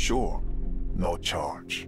Sure, no charge.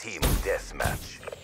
Team Deathmatch.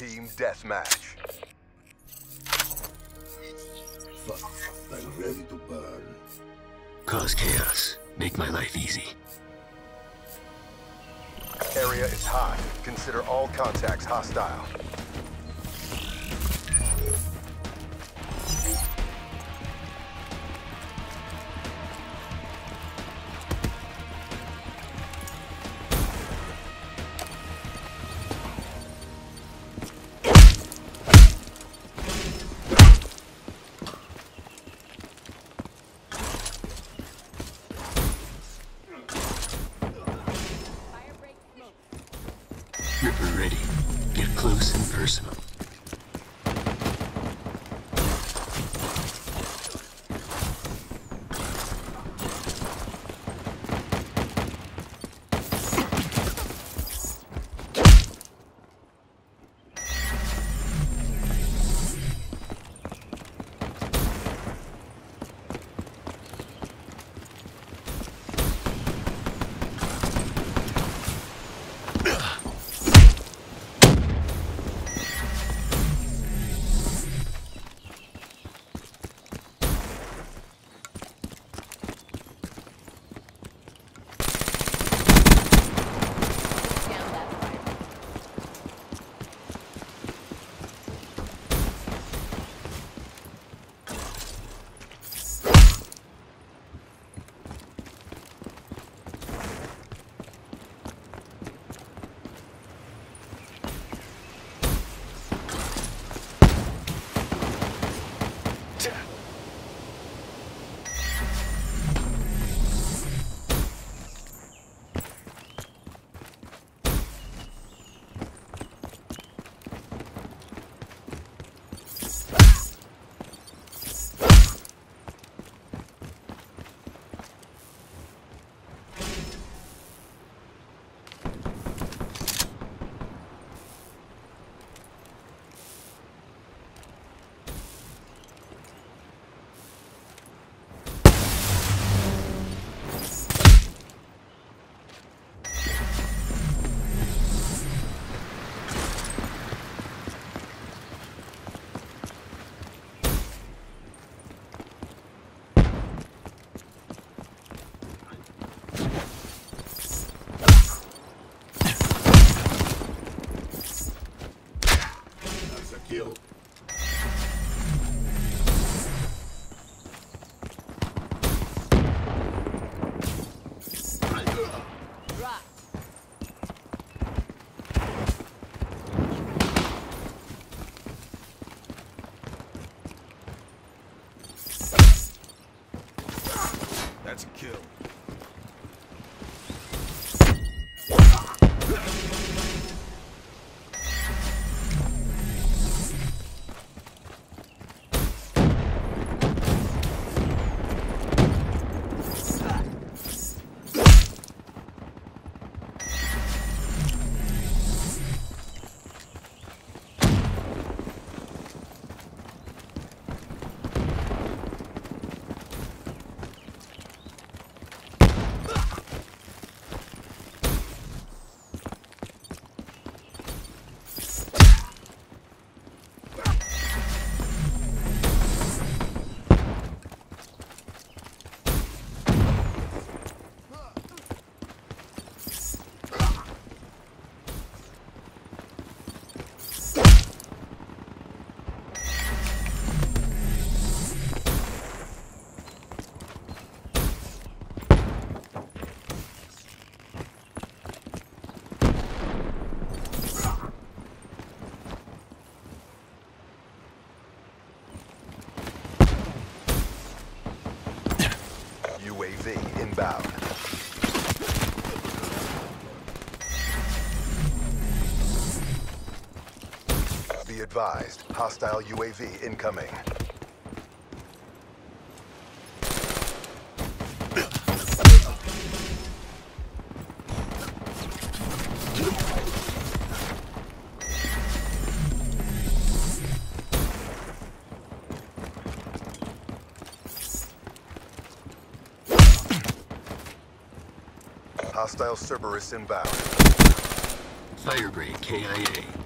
Team Deathmatch. Fuck, I'm ready to burn. Cause chaos. Make my life easy. Area is hot. Consider all contacts hostile. Kill. UAV inbound. Be advised, hostile UAV incoming. Hostile Cerberus inbound. Firebreak KIA.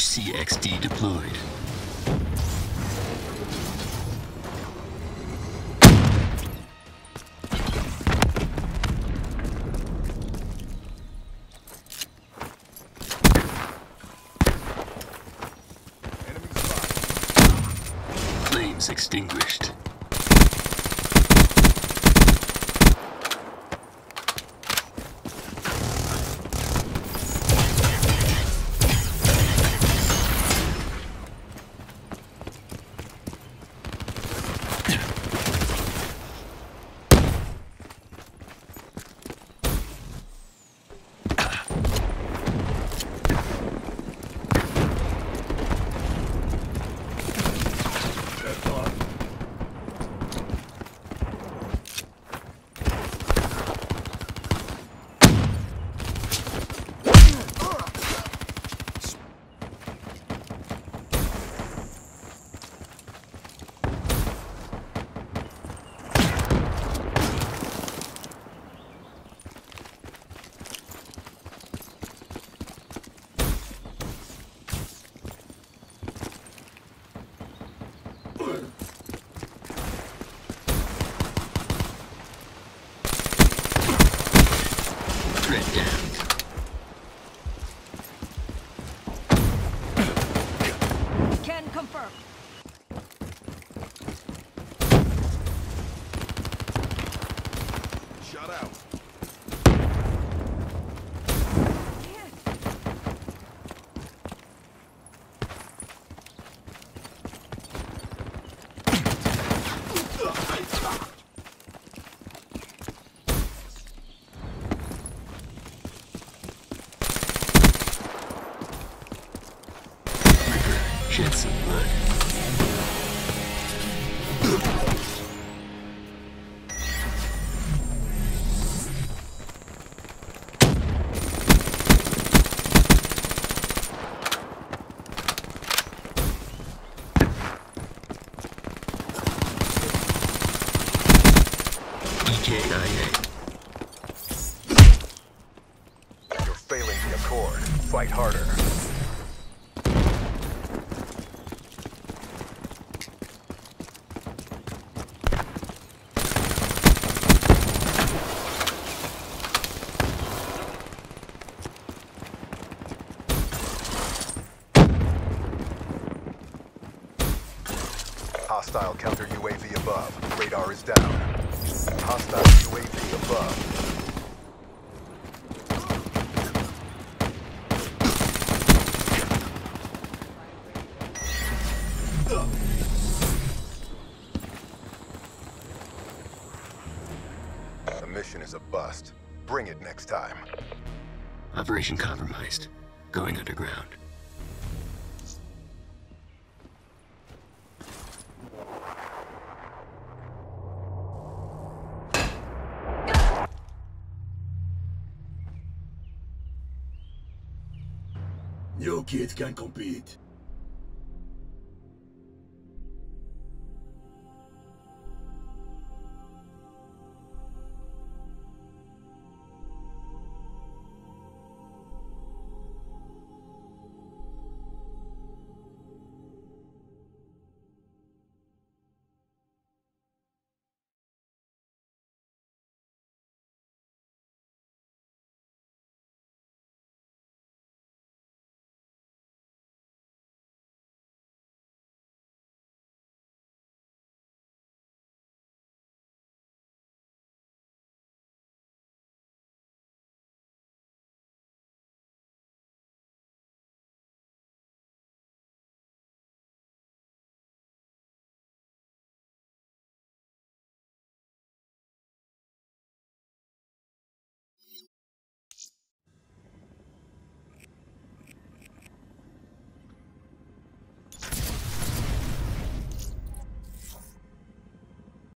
HCXD deployed. Flames extinguished. Threat down. EKIA. You're failing the Accord. Fight harder. Hostile counter UAV above. Radar is down. Hostile above. The mission is a bust. Bring it next time. Operation compromised. Going underground. Kids can compete.